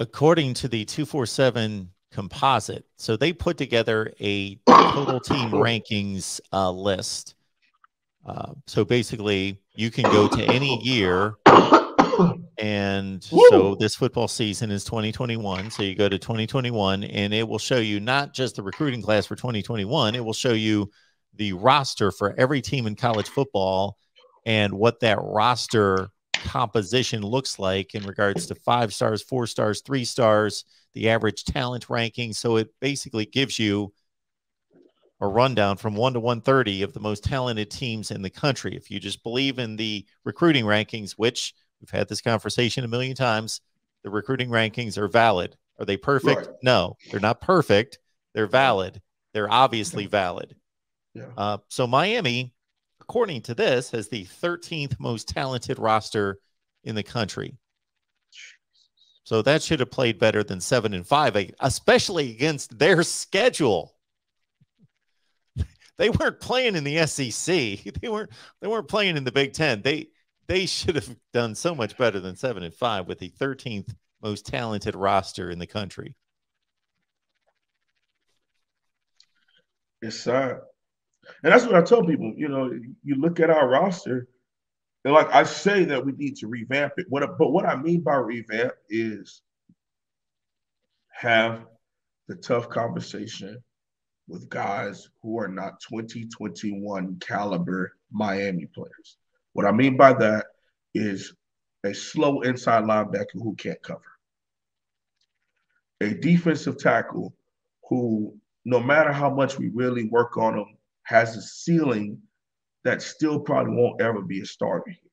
according to the 247 composite, so they put together a total team rankings uh, list. Uh, so basically, you can go to any year, and so this football season is 2021. So you go to 2021, and it will show you not just the recruiting class for 2021, it will show you the roster for every team in college football and what that roster composition looks like in regards to five stars, four stars, three stars, the average talent ranking. So it basically gives you a rundown from 1 to 130 of the most talented teams in the country. If you just believe in the recruiting rankings, which we've had this conversation a million times, the recruiting rankings are valid. Are they perfect? Right. No, they're not perfect. They're valid. They're obviously valid. Yeah. Uh, so Miami, according to this, has the 13th most talented roster in the country. So that should have played better than seven and five, eh, especially against their schedule. They weren't playing in the SEC. They weren't. They weren't playing in the Big Ten. They they should have done so much better than seven and five with the 13th most talented roster in the country. It's sad. And that's what I tell people. You know, you look at our roster, and like I say that we need to revamp it. What, but what I mean by revamp is have the tough conversation with guys who are not 2021 caliber Miami players. What I mean by that is a slow inside linebacker who can't cover, a defensive tackle who, no matter how much we really work on him, has a ceiling that still probably won't ever be a starter here.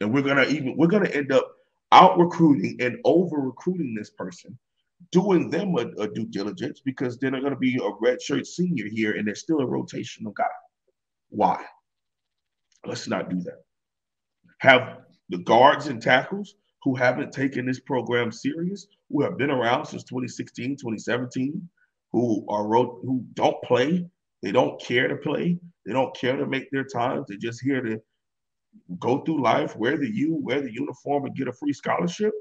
And we're gonna even we're gonna end up out recruiting and over recruiting this person, doing them a, a due diligence because they're not gonna be a redshirt senior here and they're still a rotational guy. Why? Let's not do that. Have the guards and tackles who haven't taken this program serious, who have been around since 2016, 2017, who are wrote who don't play they don't care to play. They don't care to make their times. They're just here to go through life, wear the U, wear the uniform, and get a free scholarship.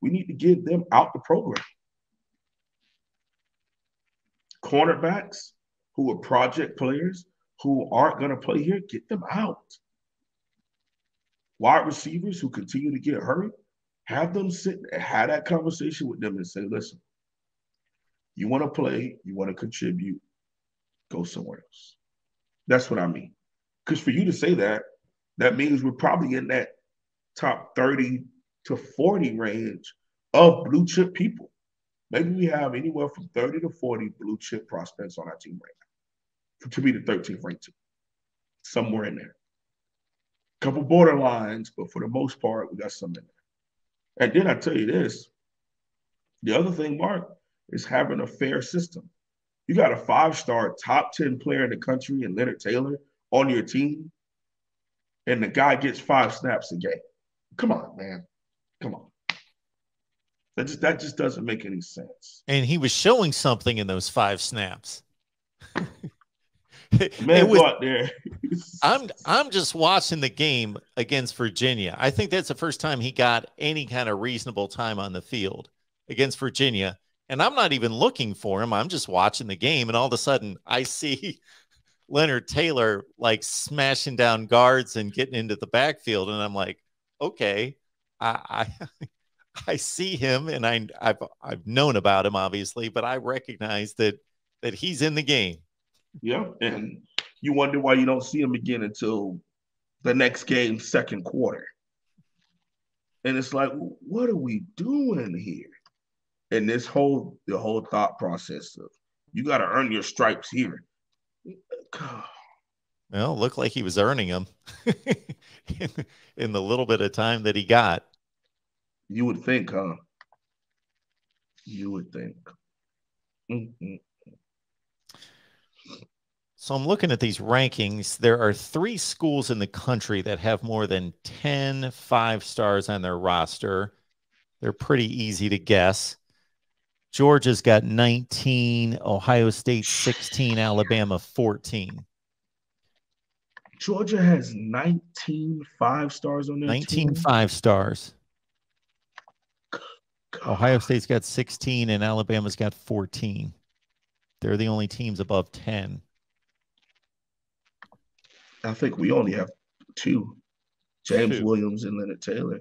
We need to get them out the program. Cornerbacks who are project players who aren't going to play here, get them out. Wide receivers who continue to get hurt, have them sit and have that conversation with them and say, listen, you want to play, you want to contribute, go somewhere else. That's what I mean. Because for you to say that, that means we're probably in that top 30 to 40 range of blue chip people. Maybe we have anywhere from 30 to 40 blue chip prospects on our team right now to be the 13th ranked team, somewhere in there. Couple borderlines, but for the most part, we got some in there. And then I tell you this the other thing, Mark, is having a fair system. You got a five star top 10 player in the country and Leonard Taylor on your team, and the guy gets five snaps a game. Come on, man. Come on. That just that just doesn't make any sense. And he was showing something in those five snaps. Man, was, out there. I'm I'm just watching the game against Virginia. I think that's the first time he got any kind of reasonable time on the field against Virginia and I'm not even looking for him. I'm just watching the game, and all of a sudden I see Leonard Taylor like smashing down guards and getting into the backfield, and I'm like, okay, I I, I see him, and I I've I've known about him obviously, but I recognize that that he's in the game. Yeah, and you wonder why you don't see him again until the next game, second quarter. And it's like, what are we doing here? And this whole the whole thought process of you got to earn your stripes here. Well, looked like he was earning them in, in the little bit of time that he got. You would think, huh? You would think. Mm-hmm. So I'm looking at these rankings. There are three schools in the country that have more than 10 five stars on their roster. They're pretty easy to guess. Georgia's got 19, Ohio State 16, Alabama 14. Georgia has 19 five stars on their 19 team. five stars. Ohio State's got 16 and Alabama's got 14. They're the only teams above 10. I think we only have two James two. Williams and Leonard Taylor.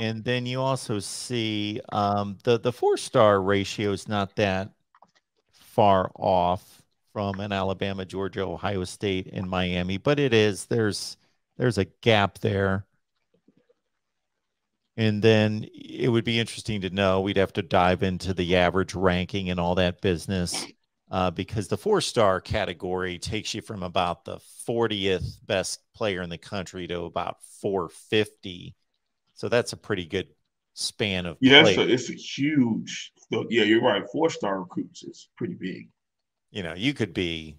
And then you also see um, the the four star ratio is not that far off from an Alabama, Georgia, Ohio State, and Miami, but it is there's there's a gap there. And then it would be interesting to know. We'd have to dive into the average ranking and all that business uh, because the four star category takes you from about the 40th best player in the country to about 450. So that's a pretty good span of yeah, so it's a huge. Yeah, you're right. Four star recruits is pretty big. You know, you could be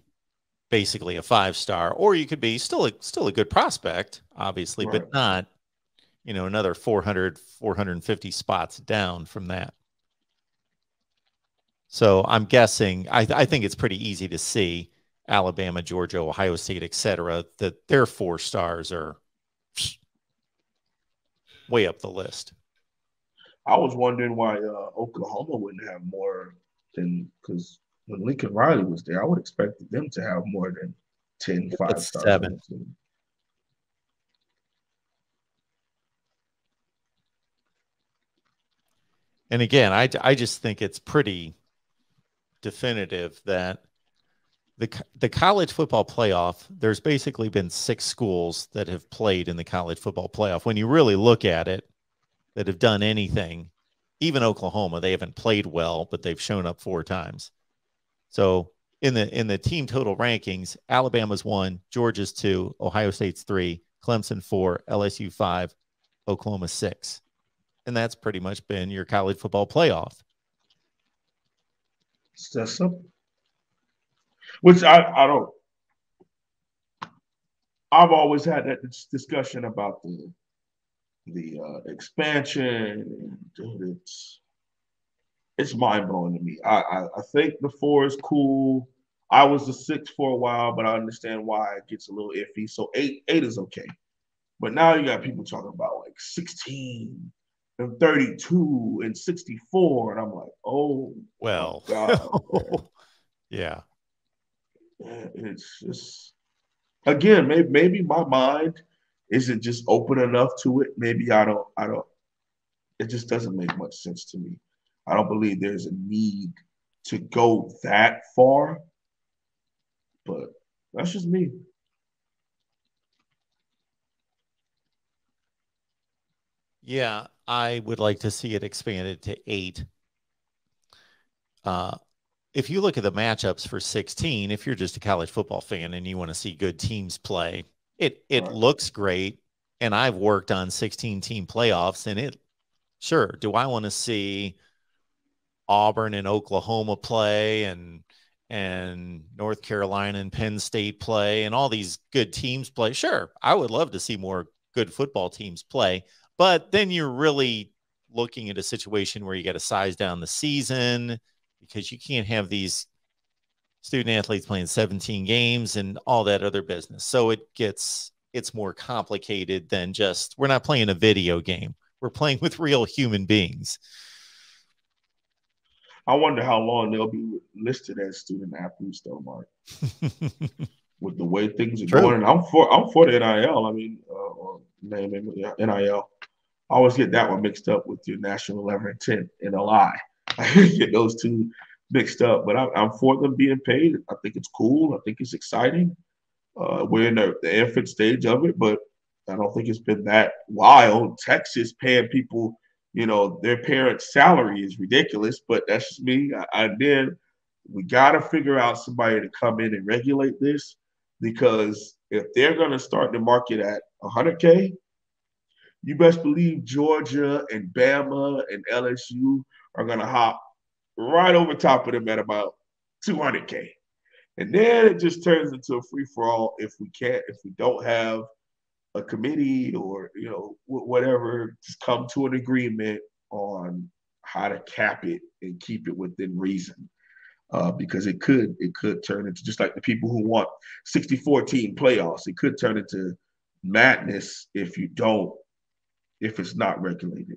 basically a five star, or you could be still a still a good prospect, obviously, right. but not you know another 400 450 spots down from that. So I'm guessing, I, I think it's pretty easy to see Alabama, Georgia, Ohio State, et cetera, that their four stars are way up the list. I was wondering why uh, Oklahoma wouldn't have more than because when Lincoln Riley was there, I would expect them to have more than 10 five stars. Seven. And again, I, I just think it's pretty definitive that the the college football playoff there's basically been six schools that have played in the college football playoff. When you really look at it that have done anything even Oklahoma they haven't played well but they've shown up four times. So in the in the team total rankings Alabama's 1 Georgia's 2 Ohio State's 3 Clemson 4 LSU 5 Oklahoma 6 and that's pretty much been your college football playoff. Simple. Which I, I don't. I've always had that discussion about the the uh, expansion. Dude, it's it's mind blowing to me. I, I, I think the four is cool. I was the six for a while, but I understand why it gets a little iffy. So eight eight is okay. But now you got people talking about like 16, and 32 and 64 and i'm like oh well God, yeah it's just again maybe, maybe my mind isn't just open enough to it. Maybe i don't i don't it just doesn't make much sense to me. I don't believe there's a need to go that far but that's just me. Yeah, I would like to see it expanded to eight. Uh, if you look at the matchups for 16, if you're just a college football fan and you want to see good teams play, it it right. looks great. And I've worked on 16 team playoffs, and it sure. Do I want to see Auburn and Oklahoma play and and North Carolina and Penn State play and all these good teams play? Sure, I would love to see more good football teams play. But then you're really looking at a situation where you got to size down the season because you can't have these student athletes playing 17 games and all that other business. So it gets it's more complicated than just we're not playing a video game. We're playing with real human beings. I wonder how long they'll be listed as student athletes, though, Mark. with the way things are True. going, I'm for I'm for the NIL. I mean, uh, or name NIL. I always get that one mixed up with your national level intent and a lie. I get those two mixed up, but I'm, I'm, for them being paid. I think it's cool. I think it's exciting. Uh, we're in the, the infant stage of it, but I don't think it's been that wild. Texas paying people, you know, their parents' salary is ridiculous, but that's just me. I, I did. We got to figure out somebody to come in and regulate this because if they're going to start the market at 100K, you best believe Georgia and Bama and LSU are going to hop right over top of them at about 200K. And then it just turns into a free for all if we can't, if we don't have a committee or, you know, whatever, just come to an agreement on how to cap it and keep it within reason. Uh, because it could it could turn into just like the people who want 64 team playoffs. It could turn into madness if you don't if it's not regulated.